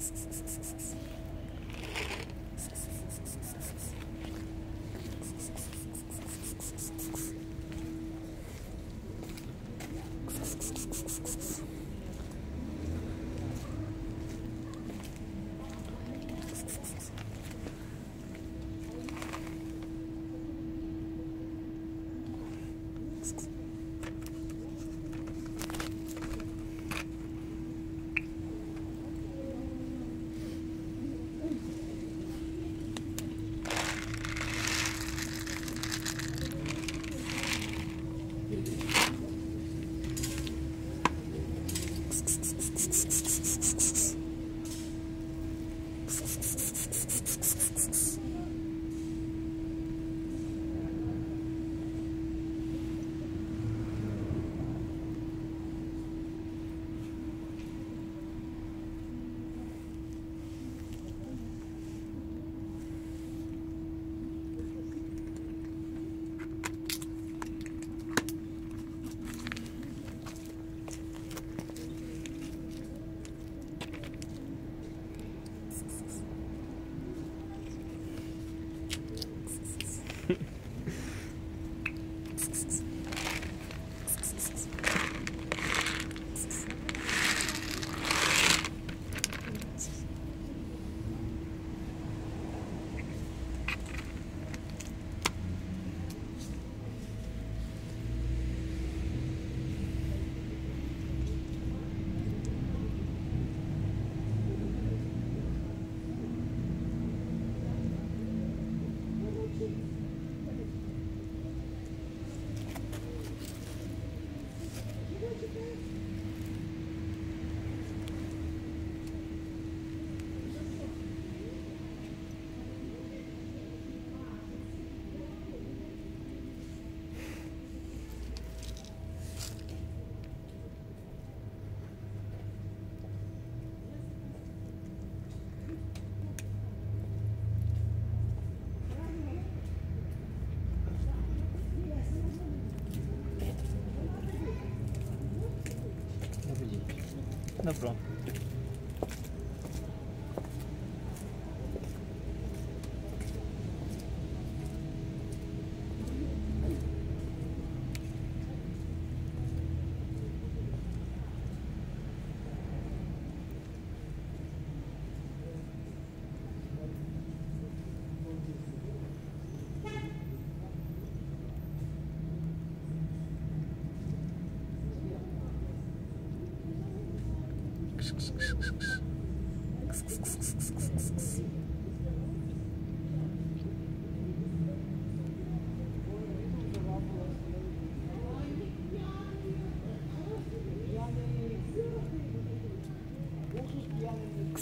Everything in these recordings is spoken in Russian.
すごい。Não, pronto.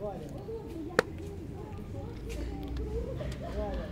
Валя. Валя.